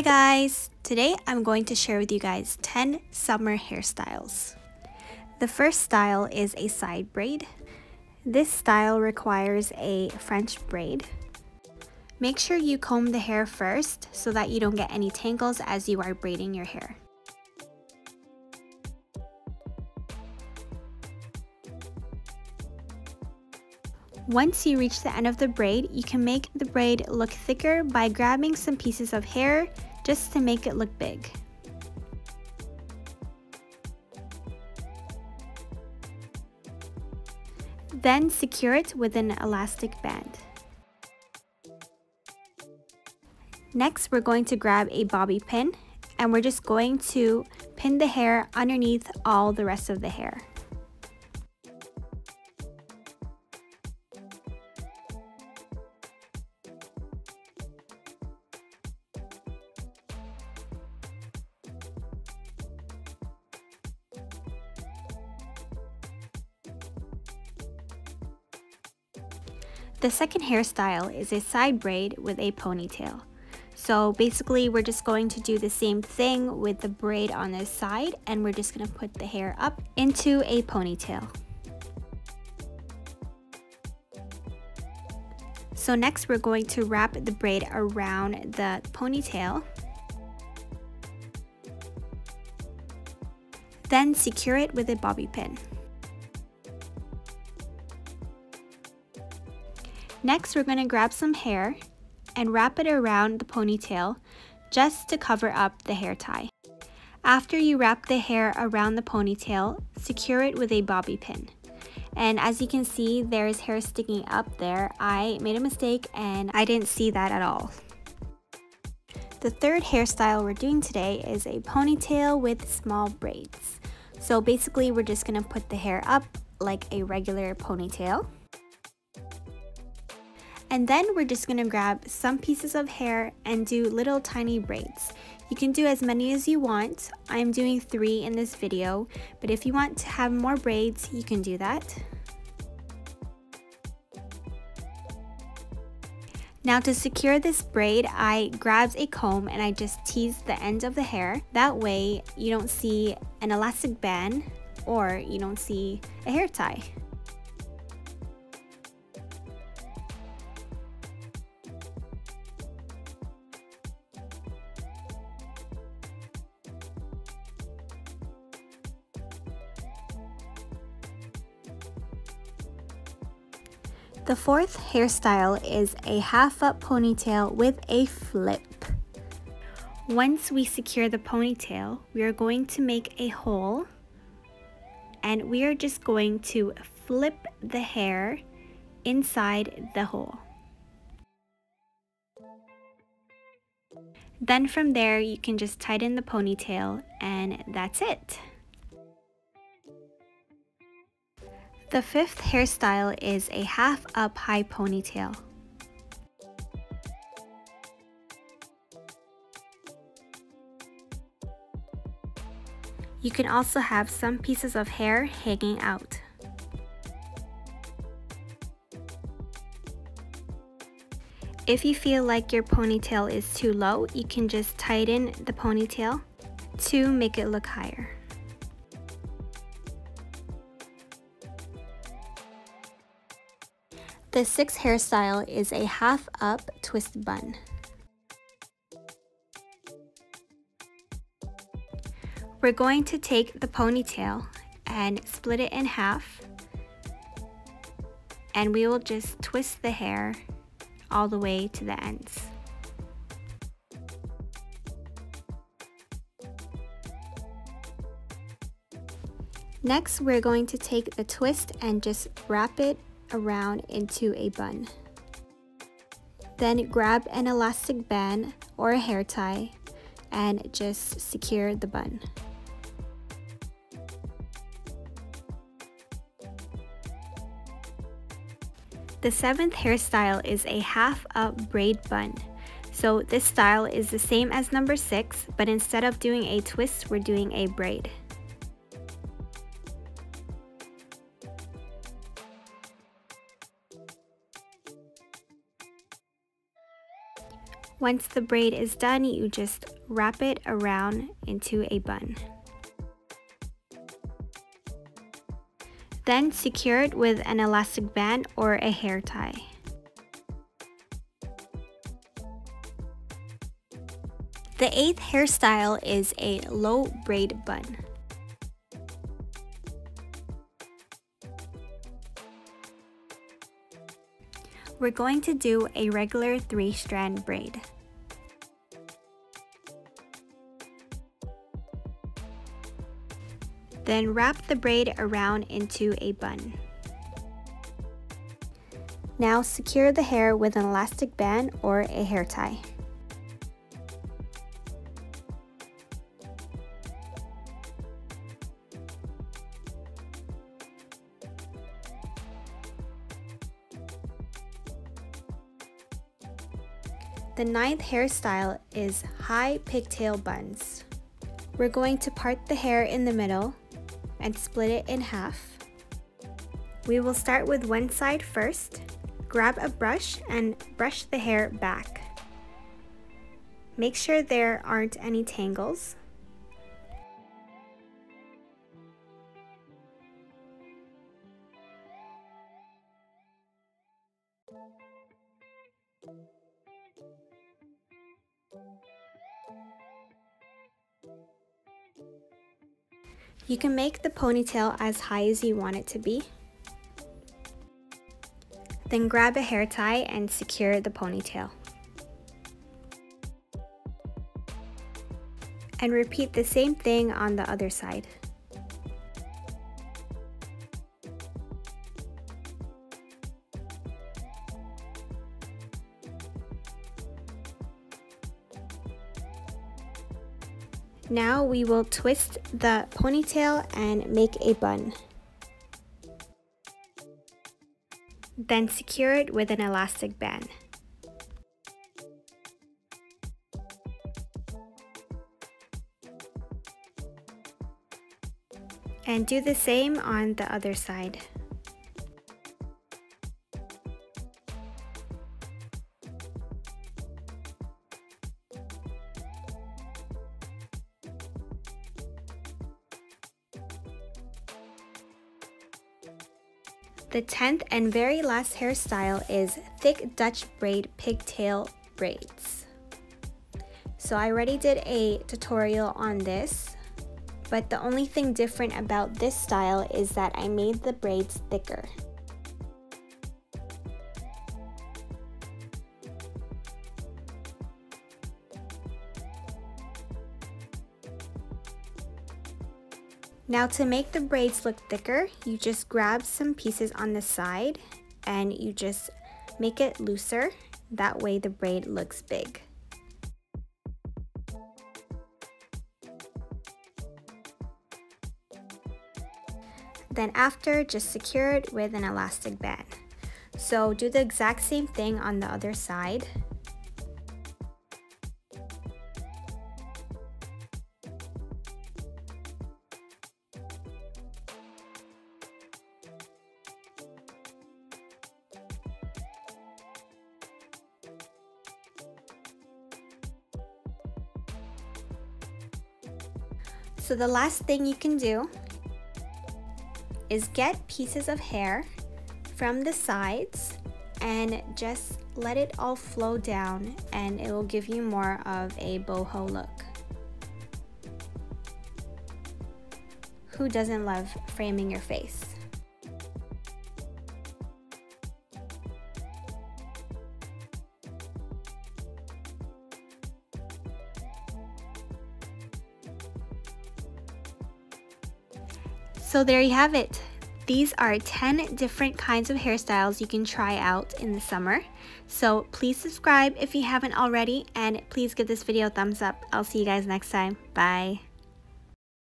Hi guys! Today I'm going to share with you guys 10 summer hairstyles. The first style is a side braid. This style requires a French braid. Make sure you comb the hair first so that you don't get any tangles as you are braiding your hair. Once you reach the end of the braid, you can make the braid look thicker by grabbing some pieces of hair just to make it look big. Then secure it with an elastic band. Next, we're going to grab a bobby pin and we're just going to pin the hair underneath all the rest of the hair. The second hairstyle is a side braid with a ponytail. So basically we're just going to do the same thing with the braid on this side and we're just going to put the hair up into a ponytail. So next we're going to wrap the braid around the ponytail. Then secure it with a bobby pin. Next, we're going to grab some hair and wrap it around the ponytail just to cover up the hair tie. After you wrap the hair around the ponytail, secure it with a bobby pin. And as you can see, there's hair sticking up there. I made a mistake and I didn't see that at all. The third hairstyle we're doing today is a ponytail with small braids. So basically, we're just gonna put the hair up like a regular ponytail. And then we're just gonna grab some pieces of hair and do little tiny braids. You can do as many as you want. I'm doing three in this video, but if you want to have more braids, you can do that. Now to secure this braid, I grabbed a comb and I just teased the end of the hair. That way you don't see an elastic band or you don't see a hair tie. The fourth hairstyle is a half up ponytail with a flip. Once we secure the ponytail, we are going to make a hole and we are just going to flip the hair inside the hole. Then from there, you can just tighten the ponytail and that's it. The fifth hairstyle is a half up high ponytail. You can also have some pieces of hair hanging out. If you feel like your ponytail is too low, you can just tighten the ponytail to make it look higher. The sixth hairstyle is a half up twist bun. We're going to take the ponytail and split it in half and we will just twist the hair all the way to the ends. Next, we're going to take the twist and just wrap it around into a bun. Then grab an elastic band or a hair tie and just secure the bun. The seventh hairstyle is a half up braid bun. So this style is the same as number six, but instead of doing a twist, we're doing a braid. Once the braid is done, you just wrap it around into a bun. Then secure it with an elastic band or a hair tie. The eighth hairstyle is a low braid bun. We're going to do a regular three strand braid. Then wrap the braid around into a bun. Now secure the hair with an elastic band or a hair tie. The ninth hairstyle is high pigtail buns. We're going to part the hair in the middle and split it in half. We will start with one side first. Grab a brush and brush the hair back. Make sure there aren't any tangles. You can make the ponytail as high as you want it to be. Then grab a hair tie and secure the ponytail. And repeat the same thing on the other side. Now we will twist the ponytail and make a bun. Then secure it with an elastic band. And do the same on the other side. The 10th and very last hairstyle is thick Dutch braid pigtail braids. So I already did a tutorial on this, but the only thing different about this style is that I made the braids thicker. Now to make the braids look thicker, you just grab some pieces on the side and you just make it looser. That way the braid looks big. Then after, just secure it with an elastic band. So do the exact same thing on the other side. So the last thing you can do is get pieces of hair from the sides and just let it all flow down and it will give you more of a boho look. Who doesn't love framing your face? So there you have it. These are 10 different kinds of hairstyles you can try out in the summer. So please subscribe if you haven't already and please give this video a thumbs up. I'll see you guys next time. Bye.